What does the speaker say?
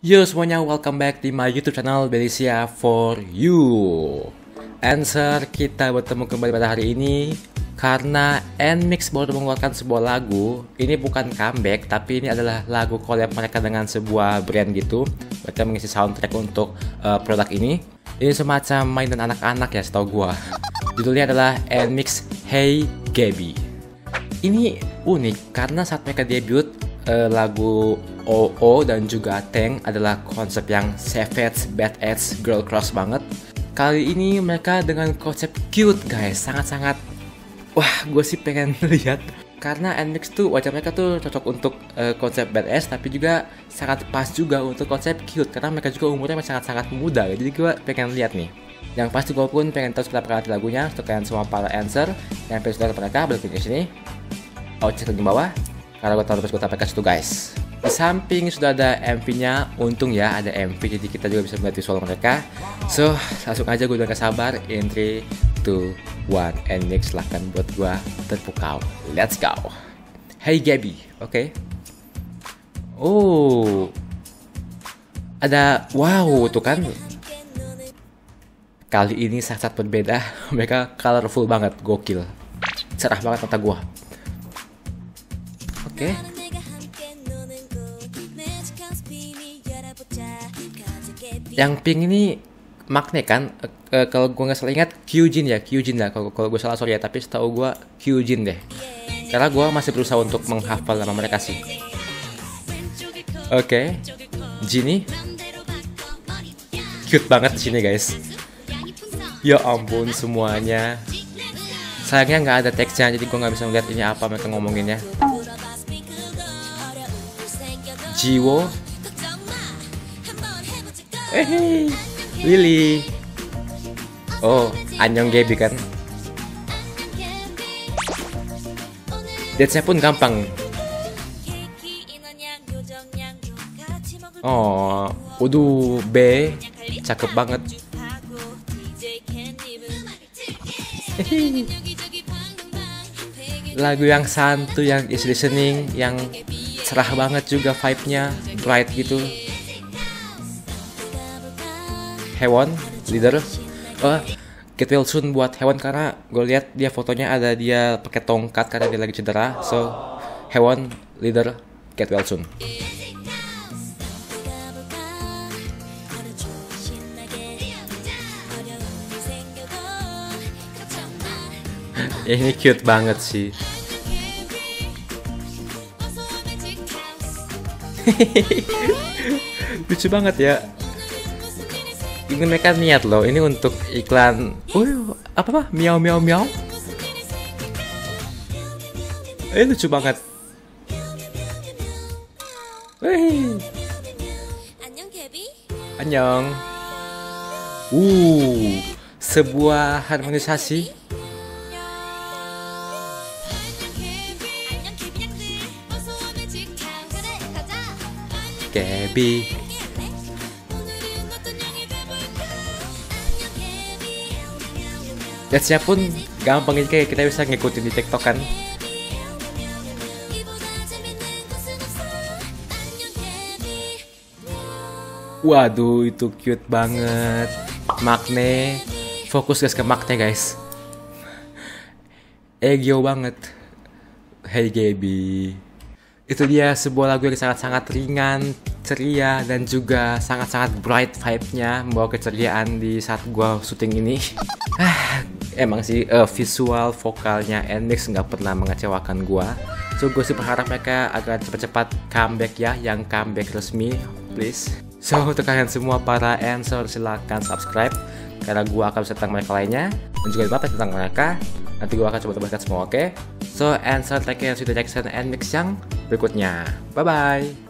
Yo semuanya, welcome back di my YouTube channel Belicia for You. Answer kita bertemu kembali pada hari ini karena Nmix baru mengeluarkan sebuah lagu. Ini bukan comeback, tapi ini adalah lagu collab mereka dengan sebuah brand gitu. Mereka mengisi soundtrack untuk uh, produk ini. Ini semacam mainan anak-anak ya, setahu gua. Judulnya adalah Nmix Hey Gabby. Ini unik karena saat mereka debut uh, lagu OO dan juga Tank adalah konsep yang savage, badass, girl cross banget. Kali ini mereka dengan konsep cute guys, sangat-sangat. Wah gue sih pengen lihat. Karena NMIX tuh wajah mereka tuh cocok untuk uh, konsep badass tapi juga sangat pas juga untuk konsep cute. Karena mereka juga umurnya masih sangat-sangat muda. Jadi gue pengen lihat nih. Yang pasti gue pun pengen tahu seperti apa lagunya. Untuk kalian semua para answer yang pengen saudara mereka balik ke sini. Oh cek di bawah karena gue tahu terus gue tapkan situ guys di samping sudah ada MV-nya, untung ya ada MV jadi kita juga bisa melihat visual mereka. So, langsung aja gue udah gak sabar. In 3, 2, 1, and next silahkan buat gue terpukau. Let's go. Hey Gabby, oke? Okay? Oh, ada wow tuh kan. Kali ini sangat berbeda. Mereka colorful banget, gokil. Cerah banget mata gue. Oke. Okay. yang pink ini makne kan e, kalau gue nggak salah ingat Kyujin ya Kyujin lah kalau kalau gue salah sorry ya tapi setahu gue Kyujin deh karena gue masih berusaha untuk menghafal nama mereka sih oke okay. Jinny cute banget di sini guys ya ampun semuanya sayangnya nggak ada teksnya jadi gue nggak bisa melihat ini apa mereka ngomonginnya Jiwo Eh, hey, Lily. Oh, Anyong Gaby kan? Dance-nya pun gampang. Oh, udah B, cakep banget. Lagu yang santu, yang is listening, yang cerah banget juga vibe-nya, bright gitu. Hewan leader. Oh get well soon buat hewan karena gue lihat dia fotonya ada dia pakai tongkat karena dia lagi cedera. So hewan leader get well soon. Ya, ini cute banget sih lucu banget ya. Ini mereka niat loh ini untuk iklan. Uh apa apa? Miau miau miau. Eh lucu banget. Wih. Annyeong. Uh, sebuah harmonisasi Gaby Dance-nya pun gampang aja kayak kita bisa ngikutin di TikTok kan. Waduh, itu cute banget. Makne, fokus guys ke makne guys. Egyo banget. Hey Gaby. Itu dia sebuah lagu yang sangat-sangat ringan, ceria, dan juga sangat-sangat bright vibe-nya membawa keceriaan di saat gua syuting ini. Ah, emang sih uh, visual vokalnya Nmix nggak pernah mengecewakan gua. So gue sih berharap mereka agar cepat-cepat comeback ya, yang comeback resmi, please. So untuk kalian semua para answer silahkan subscribe karena gua akan bisa tentang mereka lainnya dan juga apa tentang mereka. Nanti gua akan coba tebarkan semua, oke? Okay? So answer tag yang sudah Jackson and yang về cột nhà. Bye bye.